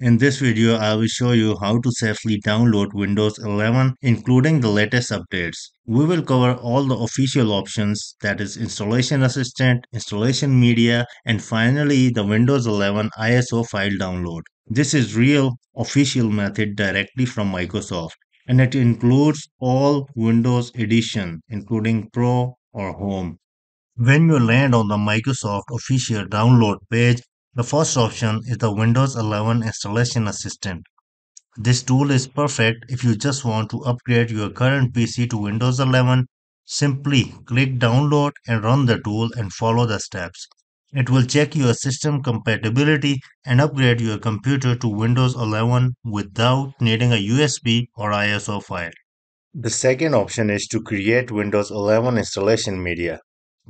In this video, I will show you how to safely download Windows 11 including the latest updates. We will cover all the official options that is installation assistant, installation media and finally the Windows 11 ISO file download. This is real official method directly from Microsoft and it includes all Windows edition including Pro or Home. When you land on the Microsoft official download page, the first option is the Windows 11 Installation Assistant. This tool is perfect if you just want to upgrade your current PC to Windows 11. Simply click download and run the tool and follow the steps. It will check your system compatibility and upgrade your computer to Windows 11 without needing a USB or ISO file. The second option is to create Windows 11 installation media.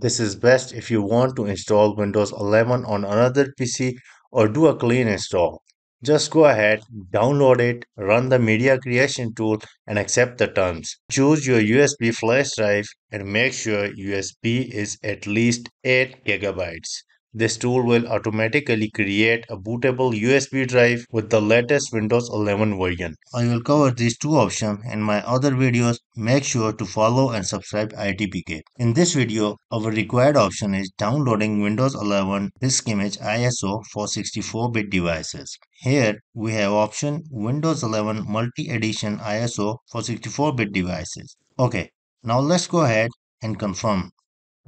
This is best if you want to install Windows 11 on another PC or do a clean install. Just go ahead, download it, run the media creation tool and accept the terms. Choose your USB flash drive and make sure USB is at least 8 gigabytes. This tool will automatically create a bootable USB drive with the latest Windows 11 version. I will cover these two options in my other videos. Make sure to follow and subscribe ITeePK. In this video, our required option is downloading Windows 11 disk image ISO for 64-bit devices. Here we have option Windows 11 multi-edition ISO for 64-bit devices. Okay, now let's go ahead and confirm.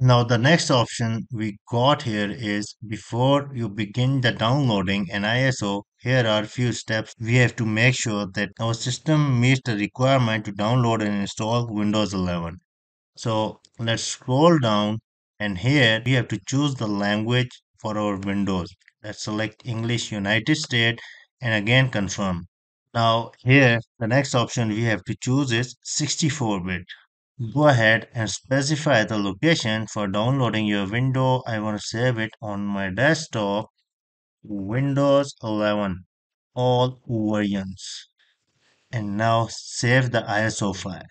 Now the next option we got here is before you begin the downloading an ISO, here are a few steps we have to make sure that our system meets the requirement to download and install Windows 11. So let's scroll down and here we have to choose the language for our Windows. Let's select English United States and again confirm. Now here the next option we have to choose is 64-bit go ahead and specify the location for downloading your window. I want to save it on my desktop, Windows 11, all versions. And now save the ISO file.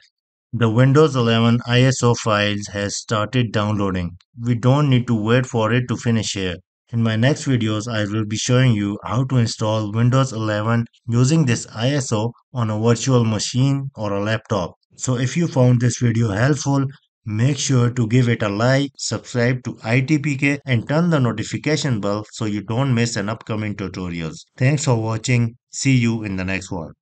The Windows 11 ISO files has started downloading. We don't need to wait for it to finish here. In my next videos, I will be showing you how to install Windows 11 using this ISO on a virtual machine or a laptop. So if you found this video helpful, make sure to give it a like, subscribe to ITeePK and turn the notification bell so you don't miss an upcoming tutorials. Thanks for watching. See you in the next one.